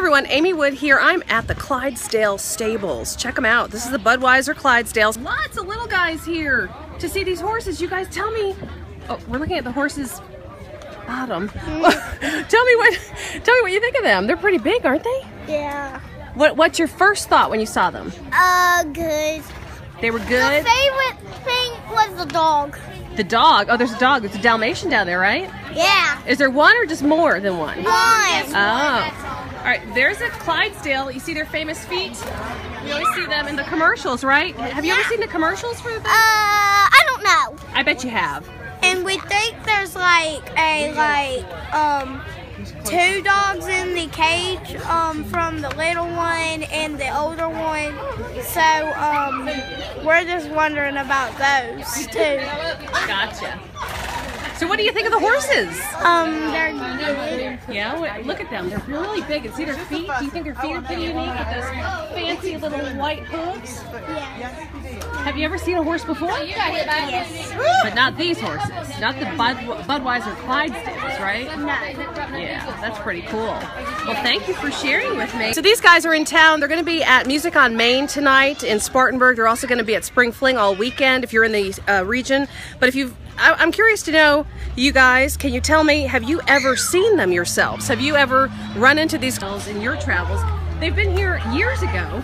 everyone, Amy Wood here. I'm at the Clydesdale Stables. Check them out. This is the Budweiser Clydesdales. Lots of little guys here to see these horses. You guys tell me. Oh, we're looking at the horses bottom. tell me what tell me what you think of them. They're pretty big, aren't they? Yeah. What what's your first thought when you saw them? Uh, good. They were good. My favorite thing was the dog. The dog. Oh, there's a dog. There's a Dalmatian down there, right? Yeah. Is there one or just more than one? One. Oh. All right, there's a Clydesdale. You see their famous feet? We always see them in the commercials, right? Have you ever seen the commercials for them? Uh, I don't know. I bet you have. And we think there's like a like um two dogs in the cage um from the little one and the older one. So um we're just wondering about those too. Gotcha. So what do you think of the horses? Um they're good. Yeah, what- look at them. They're really big. And see their feet? Do you think their feet are pretty unique with those fancy little white hooves? Yeah. Have you ever seen a horse before? Yes. But not these horses. Not the Bud, Budweiser Clydesdales, right? No. Yeah, that's pretty cool. Well, thank you for sharing with me. So these guys are in town. They're going to be at Music on Main tonight in Spartanburg. They're also going to be at Spring Fling all weekend if you're in the uh, region. But if you've, I, I'm curious to know, you guys, can you tell me, have you ever seen them yourselves? Have you ever run into these girls in your travels? They've been here years ago,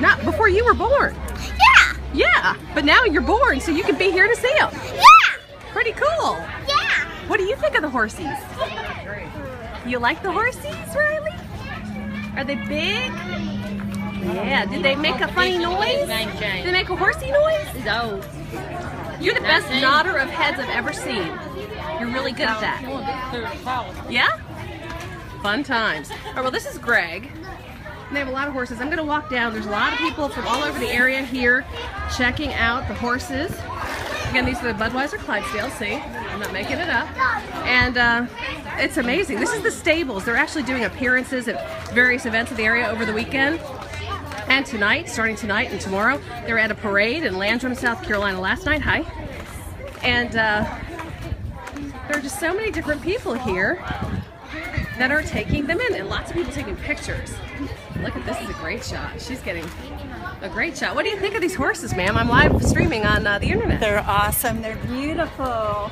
not before you were born. Yeah. Yeah, but now you're born, so you can be here to see them. Yeah. Pretty cool. Yeah. What do you think of the horsies? You like the horsies, Riley? Are they big? Yeah. Did they make a funny noise? Did they make a horsey noise? No. You're the best nodder of heads I've ever seen. You're really good at that. Yeah? Fun times. All right, well, this is Greg. And they have a lot of horses. I'm going to walk down. There's a lot of people from all over the area here checking out the horses. Again, these are the Budweiser Clydesdale. See, I'm not making it up. And uh, it's amazing. This is the stables. They're actually doing appearances at various events in the area over the weekend. And tonight, starting tonight and tomorrow, they're at a parade in Landrum, South Carolina last night. Hi. And uh, there are just so many different people here that are taking them in, and lots of people taking pictures. Look at this is a great shot. She's getting a great shot. What do you think of these horses, ma'am? I'm live streaming on uh, the internet. They're awesome. They're beautiful.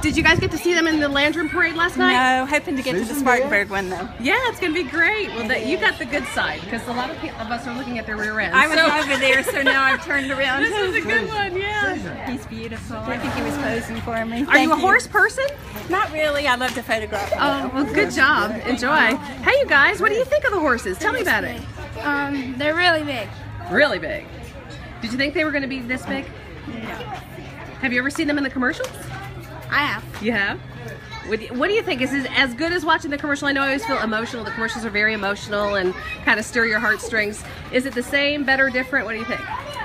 Did you guys get to see them in the Landrum parade last night? No, hoping to get to the Spartanburg one though. Yeah, it's gonna be great. Well, that you got the good side because a lot of, pe- of us are looking at their rear ends. I was So- over there, so now I've turned around. This is a good one. Yeah. He's beautiful. I think he was posing for me. Are you a horse person? Not really. I love to photograph. Oh, well, good job. Enjoy. Hey, you guys, what do you think of the horses? Tell me about it. Um, they're really big. Really big. Did you think they were going to be this big? Have you ever seen them in the commercials? I have. You have. What do you, what do you think? Is it as good as watching the commercial? I know I always feel emotional. The commercials are very emotional and kind of stir your heartstrings. Is it the same, better, different? What do you think?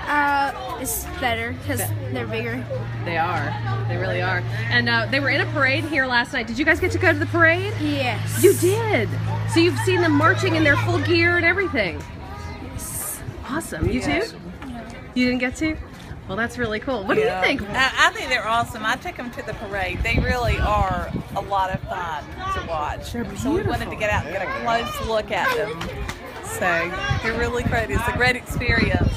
Uh, it's better because they're bigger. They are. They really are. And uh, they were in a parade here last night. Did you guys get to go to the parade? Yes. You did. So you've seen them marching in their full gear and everything. Yes. Awesome. You too? You didn't get to? Well, that's really cool. What do you think? I, I think they're awesome. I took them to the parade. They really are a lot of fun to watch. They're beautiful. So we wanted to get out and get a close look at them. So they're really great. It's a great experience.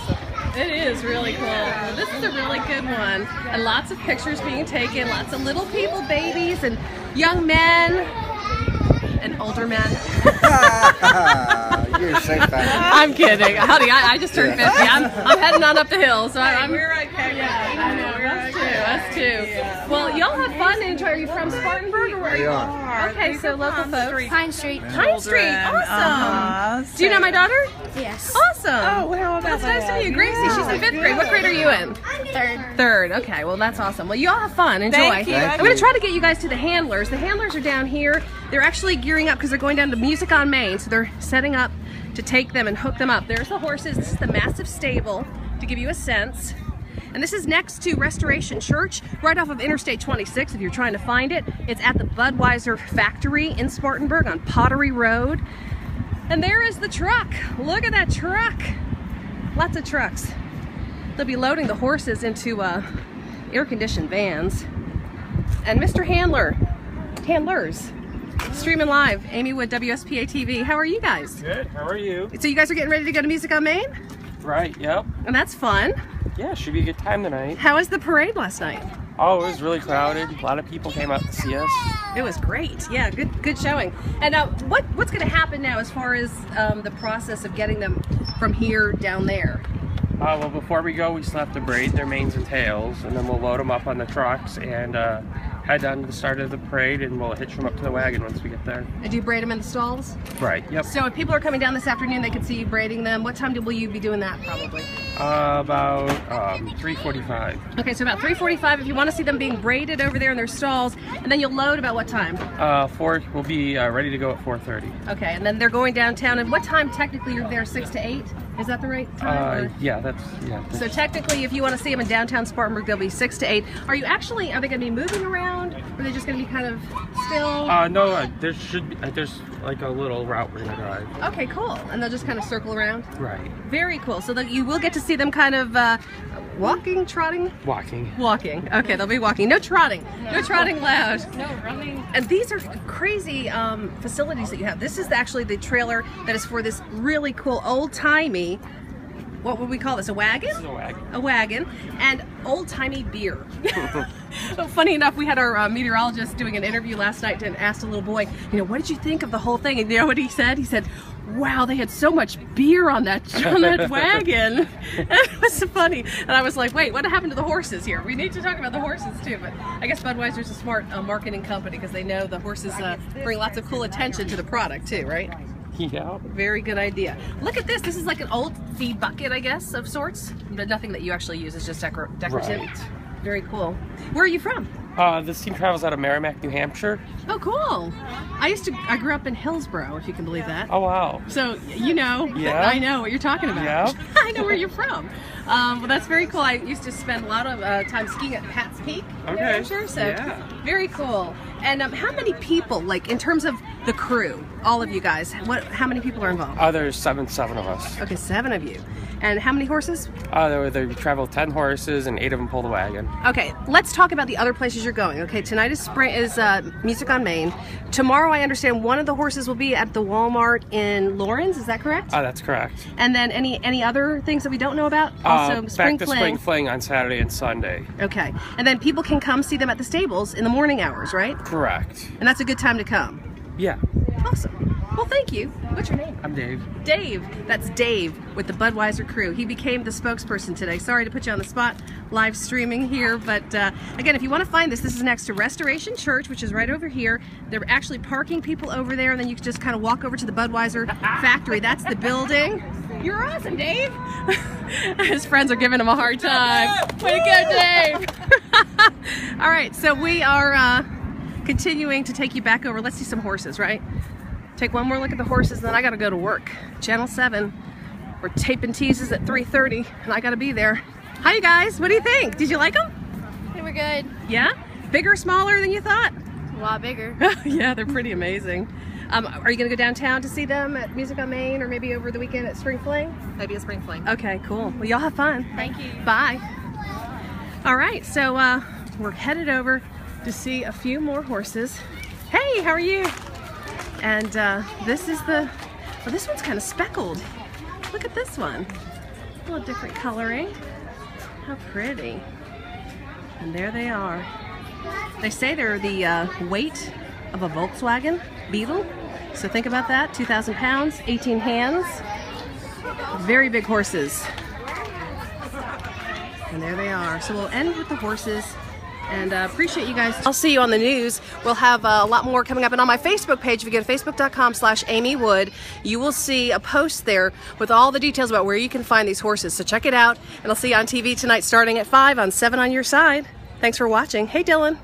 It is really cool. Well, this is a really good one. And lots of pictures being taken, lots of little people, babies, and young men, and older men. You're so funny. I'm kidding. Honey, I, I just turned 50. I'm, I'm heading on up the hill, so I, I'm. We're okay. Yeah, I know. Us too. Us too. Well, y'all have fun and enjoy. Are you from Spartanburg or where are We you? are. Okay, so local folks. Pine Street. Pine Street. Awesome. Uh-huh. Do you know my daughter? Yes. Awesome. Oh, well, That's nice to meet you. Gracie, she's in fifth grade. What grade are you in? Third. Third. Okay, well that's awesome. Well, you all have fun. Enjoy. Thank you. I'm going to try to get you guys to the handlers. The handlers are down here. They're actually gearing up because they're going down to Music on Main, so they're setting up to take them and hook them up. There's the horses. This is the massive stable to give you a sense. And this is next to Restoration Church, right off of Interstate 26 if you're trying to find it. It's at the Budweiser factory in Spartanburg on Pottery Road. And there is the truck. Look at that truck. Lots of trucks. They'll be loading the horses into uh, air-conditioned vans. And Mr. Handler, handlers, Streaming live, Amy Wood, WSPA TV. How are you guys? Good. How are you? So you guys are getting ready to go to Music on Main? Right. Yep. And that's fun. Yeah, should be a good time tonight. How was the parade last night? Oh, it was really crowded. A lot of people came out to see us. It was great. Yeah, good good showing. And uh, what what's going to happen now as far as um, the process of getting them from here down there? Uh, well, before we go, we still have to braid their manes and tails, and then we'll load them up on the trucks and uh, head down to the start of the parade, and we'll hitch them up to the wagon once we get there. And do you braid them in the stalls? Right. Yep. So if people are coming down this afternoon, they can see you braiding them. What time do will you be doing that probably? Uh, about um, 3:45. Okay, so about 3:45 if you want to see them being braided over there in their stalls, and then you'll load about what time? Uh, four. We'll be uh, ready to go at 4:30. Okay, and then they're going downtown. And what time technically you're there? Six to eight? Is that the right time? Uh, yeah, that's yeah. So technically, if you want to see them in downtown Spartanburg, they'll be six to eight. Are you actually? Are they going to be moving around? Or are they just going to be kind of still? Uh, no, uh, there should be. Uh, there's like a little route we're gonna drive. okay, cool. And they'll just kind of circle around. Right. Very cool. So that you will get to see them kind of uh, walking, trotting, Walking. walking. Okay, they'll be walking. No trotting. No, trotting loud. No running. And these are crazy um, facilities that you have. This is actually the trailer that is for this really cool old timey. What would we call this? A wagon? This is a wagon. a wagon and old timey beer. Funny enough, we had our uh, meteorologist doing an interview last night and asked a little boy, you know, what did you think of the whole thing? And you know what he said? He said, "Wow, they had so much beer on that on that wagon." It was so funny. And I was like, "Wait, what happened to the horses here? We need to talk about the horses too." But I guess Budweiser's a smart uh, marketing company because they know the horses uh, bring lots of cool attention to the product too, right? Yeah. Very good idea. Look at this. This is like an old feed bucket, I guess, of sorts, but nothing that you actually use. It's just decor- decorative. Right. Very cool. Where are you from? Uh, this team travels out of Merrimack, New Hampshire. Oh, cool. I used to. I grew up in Hillsborough, if you can believe that. Oh wow. So you know, Yeah? I know what you're talking about. Yeah? I know where you're from. Um, well, that's very cool. I used to spend a lot of uh, time skiing at Pat's Peak, New Okay. Hampshire. So Yeah. very cool. And um, how many people, like in terms of the crew, all of you guys, what? How many people are involved? Uh, there's seven, seven of us. Okay, seven of you. And how many horses? Uh, they, there, we travel ten horses and eight of them pull the wagon. Okay, let's talk about the other places you're going. Okay, tonight is spring is uh, Music on Main. Tomorrow, I understand one of the horses will be at the Walmart in Laurens. Is that correct? Uh, that's correct. and then any any other things that we don't know about? Also, uh, spring back to fling. spring fling on Saturday and Sunday. Okay, and then people can come see them at the stables in the morning hours, right? Correct. And that's a good time to come. Yeah. Awesome. Well, thank you. What's your name? I'm Dave. Dave. That's Dave with the Budweiser crew. He became the spokesperson today. Sorry to put you on the spot live streaming here, but uh, again, if you want to find this, this is next to Restoration Church, which is right over here. They're actually parking people over there, and then you can just kind of walk over to the Budweiser factory. That's the building. You're awesome, Dave. His friends are giving him a hard time. Way to go, Dave. All right, so we are uh, continuing to take you back over. Let's see some horses, right? Take one more look at the horses, and then I gotta go to work. Channel 7. We're taping teases at 3.30, and I gotta be there. Hi, you guys. What do you think? Did you like them? They were good. Yeah? Bigger, smaller than you thought? A lot bigger. yeah, they're pretty amazing. Um, are you gonna go downtown to see them at Music on Main, or maybe over the weekend at Spring Fling? Maybe at spring fling. Okay, cool. Well, y'all have fun. Thank you. Bye. All right, so uh, we're headed over to see a few more horses. Hey, how are you? And uh, this is the, well, this one's kind of speckled. Look at this one. A little different coloring. How pretty. And there they are. They say they're the uh, weight of a Volkswagen Beetle. So think about that 2,000 pounds, 18 hands. Very big horses. And there they are. So we'll end with the horses. And uh, appreciate you guys. I'll see you on the news. We'll have uh, a lot more coming up. And on my Facebook page, if you go to facebook.com slash Amy Wood, you will see a post there with all the details about where you can find these horses. So check it out. And I'll see you on TV tonight starting at 5 on 7 on your side. Thanks for watching. Hey, Dylan.